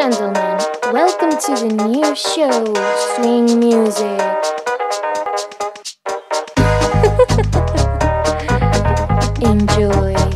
gentlemen, welcome to the new show, Swing Music. Enjoy.